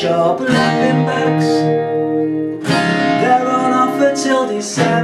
job lapping backs. They're on offer till December.